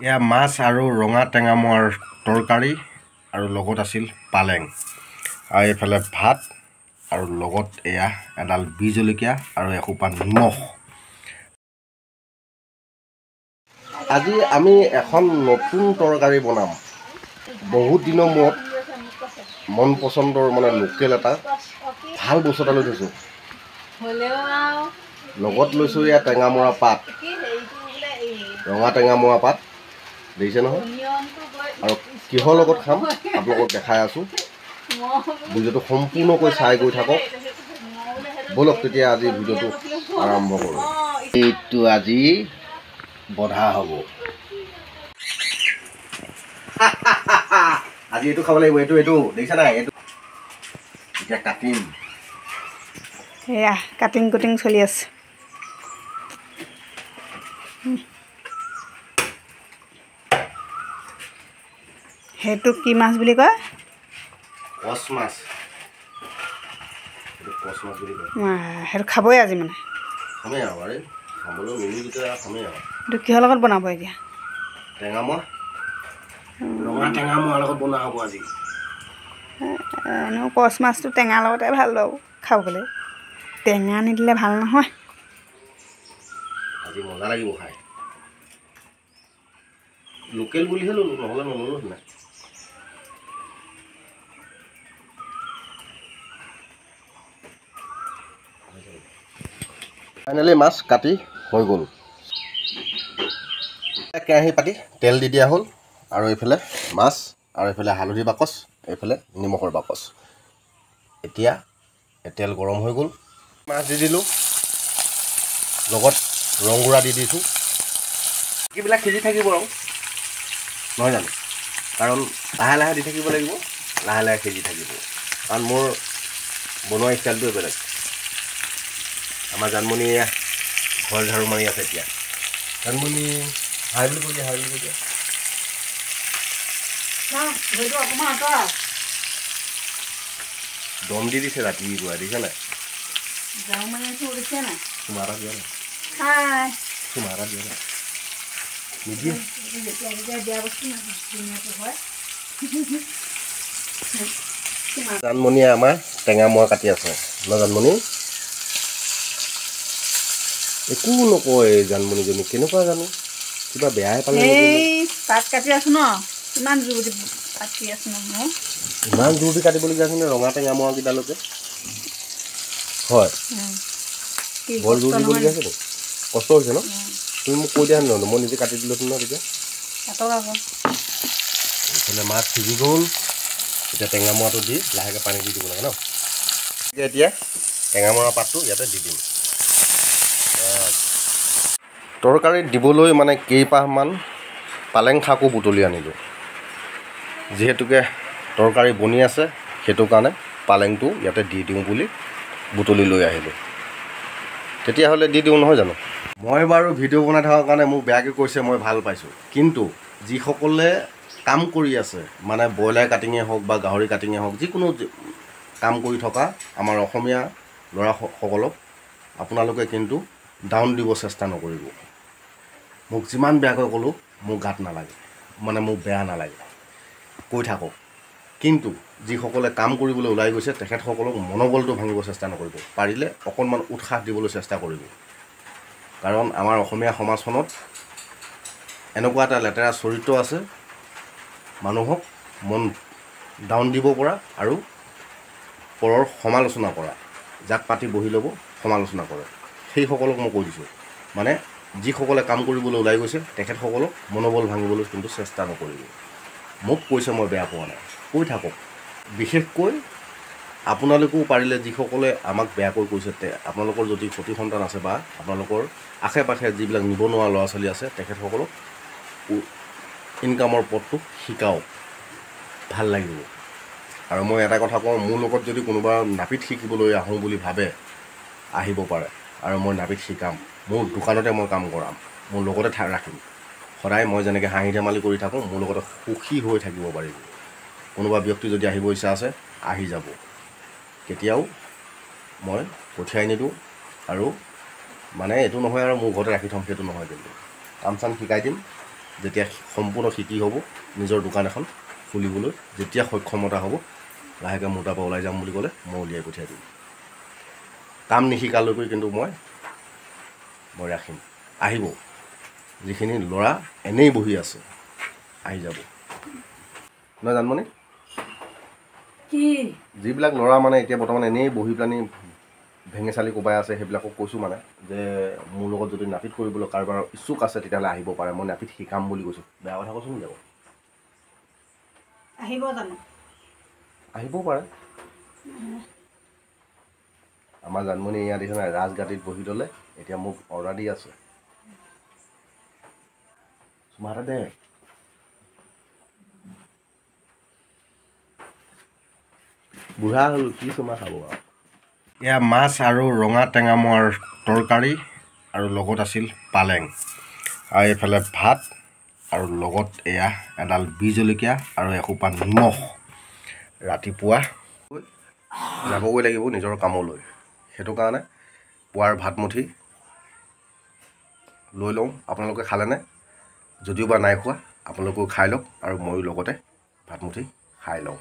এয়া মাছ আৰু ৰঙা টেঙামৰাৰ তৰকাৰী আৰু লগত আছিল পালেং। আৰু এইফালে ভাত আৰু লগত এয়া এডাল বি জলকীয়া আৰু এসোপা নিমখ। আজি আমি এখন নতুন তৰকাৰী বনাম। বহুত দিনৰ মূৰত মন পচন্দৰ মানে লোকেল এটা ভাল বস্তু এটা লৈ থৈছোঁ লগত লৈছোঁ এয়া টেঙামৰা পাত। ৰঙা টেঙামৰা পাত। দেখিছে নহয়? আৰু কিহৰ লগত খাম? আপোনালোকক দেখাই আছোঁ। ভিডিঅ'টো সম্পূৰ্ণকৈ চাই গৈ থাকক। ব'লক তেতিয়া আজি ভিডিঅ'টো আৰম্ভ কৰোঁ। এইটো আজি বধা হ'ব। আজি এইটো খাব লাগিব এইটো এইটো দেখিছা নাই? এইটো এতিয়া কাটিম এয়া কাটিং কুটিং চলি আছে। সেইটো কি মাছ বুলি কয়? কচ মাছ। সেইটো খাবই আজি মানে। এইটো কিহৰ লগত বনাব এতিয়া? টেঙামৰা ৰঙা টেঙামৰাৰ লগত বনোৱা হ'ব আজি। এনেও কচ মাছটো টেঙাৰ লগতে ভাল বাৰু খাবলৈ। টেঙা নিদিলে ভাল নহয়। আজি মজা লাগিব খাই। লোকেল বুলিহে ল'লোঁ নহ'লে নল'লোঁ ফাইনেলি মাছ কাটি হৈ গ'ল। কেৰাহী পাতি তেল দি দিয়া হ'ল আৰু এইফালে মাছ আৰু এইফালে হালধি বাকচ এইফালে নিমখৰ বাকচ। এতিয়া তেল গৰম হৈ গ'ল। মাছ দি দিলোঁ। লগত ৰংগুড়া দি দিছোঁ। বাকীবিলাক সিজি থাকিব আৰু নহয় জানো? কাৰণ লাহে লাহে দি থাকিব লাগিব। লাহে লাহে সিজি থাকিব। কাৰণ মোৰ বনোৱা ষ্টাইলটোৱে বেলেগ। আমাৰ জানমণি ঘৰ ঝাৰু মাৰি আছে এতিয়া। জানমণি হাই বুলি কৈ দিয়া হাই বুলি কৈ দিয়া দম দি দিছে ৰাতিপুৱা দিছে নাই? চুমাৰা দিয়া নাই। চুমাৰা দিয়া নাই। নিদিয়ে। জানমণিয়ে আমাৰ টেঙা মোৱা কাটি আছে। ন জানমণি? একো নকয় জানমণিজনী। কেনেকুৱা জানো? কিবা বেয়াই পালে পাত কাটি আছো ন? কিমান জোৰ দি কাটি আছো ন ইমান জোৰ দি কাটিবলগীয়া আছে নে? ৰঙা টেঙা মোৱাকেইটালৈকে হয়। কি বৰ জোৰ দিবলগীয়া আছে কষ্ট হৈছে ন? তুমি মোক কৈ দিয়া নহ'লে। মই নিজে কাটি দিলোঁহেঁতেন ন তেতিয়া। এইফালে মাছ সিজি গ'ল। এতিয়া টেঙা মৰাটো দি লাহেকৈ পানী দি দিব লাগে ন? এতিয়া টেঙা মৰা পাতটো ইয়াতে দি দিম। তৰকাৰীত দিবলৈ মানে কেইপাহমান পালেং শাকো বুটলি আনিলোঁ। যিহেতুকে তৰকাৰী বনি আছে সেইটো কাৰণে পালেংটো ইয়াতে দি দিওঁ বুলি বুটলি লৈ আহিলোঁ। তেতিয়াহ'লে দি দিওঁ নহয় জানো? মই বাৰু ভিডিঅ' বনাই থকাৰ কাৰণে মোক বেয়াকৈ কৈছে মই ভাল পাইছোঁ। কিন্তু যিসকলে কাম কৰি আছে মানে ব্ৰইলাৰ কাটিঙে হওক বা গাহৰি কাটিঙে হওক যিকোনো কাম কৰি থকা আমাৰ অসমীয়া ল'ৰাসকলক আপোনালোকে কিন্তু ডাউন দিব চেষ্টা নকৰিব। মোক যিমান বেয়াকৈ ক'লোঁ মোৰ গাত নালাগে। মানে মোক বেয়া নালাগে। কৈ থাকক। কিন্তু যিসকলে কাম কৰিবলৈ ওলাই গৈছে তেখেতসকলক মনোবলটো ভাঙিব চেষ্টা নকৰিব। পাৰিলে অকণমান উৎসাহ দিবলৈ চেষ্টা কৰিব। কাৰণ আমাৰ অসমীয়া সমাজখনত এনেকুৱা এটা লেতেৰা চৰিত্ৰ আছে। মানুহক মন ডাউন দিব পৰা আৰু পৰৰ সমালোচনা কৰা। যাক পাতি বহি ল'ব সমালোচনা কৰে। সেইসকলক মই কৈ দিছোঁ। মানে যিসকলে কাম কৰিবলৈ ওলাই গৈছে তেখেতসকলক মনোবল ভাঙিবলৈ কিন্তু চেষ্টা নকৰিব। মোক কৈছে মই বেয়া পোৱা নাই। কৈ থাকক। বিশেষকৈ আপোনালোকেও পাৰিলে যিসকলে আমাক বেয়াকৈ কৈছে তে আপোনালোকৰ যদি সতি সন্তান আছে বা আপোনালোকৰ আশে পাশে যিবিলাক নিবনুৱা ল'ৰা ছোৱালী আছে তেখেতসকলক ইনকামৰ পথটো শিকাওক। ভাল লাগিব। আৰু মই এটা কথা কওঁ মোৰ লগত যদি কোনোবা নাপিত শিকিবলৈ আহোঁ বুলি ভাবে আহিব পাৰে। আৰু মই নাপিত শিকাম মোৰ দোকানতে মই কাম কৰাম। মোৰ লগতে ৰাখিম। সদায় মই যেনেকৈ হাঁহি ধেমালি কৰি থাকোঁ মোৰ লগতে সুখী হৈ থাকিব পাৰিব কোনোবা ব্যক্তি যদি আহিব ইচ্ছা আছে আহি যাব। কেতিয়াও মই পঠিয়াই নিদিওঁ আৰু মানে এইটো নহয় আৰু মোৰ ঘৰতে ৰাখি থ'ম সেইটো নহয় কিন্তু। কাম চাম শিকাই দিম যেতিয়া সম্পূৰ্ণ শিকি হ'ব নিজৰ দোকান এখন খুলিবলৈ যেতিয়া সক্ষমতা হ'ব লাহেকৈ মোৰ তাৰপৰা ওলাই যাম বুলি ক'লে মই উলিয়াই পঠিয়াই দিম। কাম নিশিকালৈকে কিন্তু মই মই ৰাখিম। আহিব। যিখিনি ল'ৰা এনেই বহি আছে আহি যাব। নহয় জানমণি? যিবিলাক ল'ৰা মানে এতিয়া বৰ্তমান এনেই বহি পেলানি ভেঙে চালি কোবাই আছে সেইবিলাকক কৈছোঁ মানে যে মোৰ লগত যদি নাপিত কৰিবলৈ কাৰোবাৰ ইচ্ছুক আছে তেতিয়াহ'লে আহিব পাৰে। মই নাপিত শিকাম বুলি কৈছোঁ। বেয়া কথা কৈছোঁ নেকি আকৌ? আহিব জানো? আহিবও পাৰে। আমাৰ জানমণি এয়া দেখিছে নাই ৰাজগাদীত বহি ল'লে এতিয়া মোক অৰ্ডাৰ দি আছে। দে। বুঢ়া হ'ল কি চুমা খাব এয়া মাছ আৰু ৰঙা টেঙামৰাৰ তৰকাৰী আৰু লগত আছিল পালেং। আৰু এইফালে ভাত আৰু লগত এয়া এডাল বি জলকীয়া আৰু এসোপা নিমখ। ৰাতিপুৱা যাবগৈ লাগিব নিজৰ কামলৈ। সেইটো কাৰণে পুৱাৰ ভাতমুঠি লৈ লওঁ। আপোনালোকে খালেনে? যদিও বা নাই খোৱা আপোনালোকেও খাই লওক আৰু ময়ো লগতে ভাতমুঠি খাই লওঁ।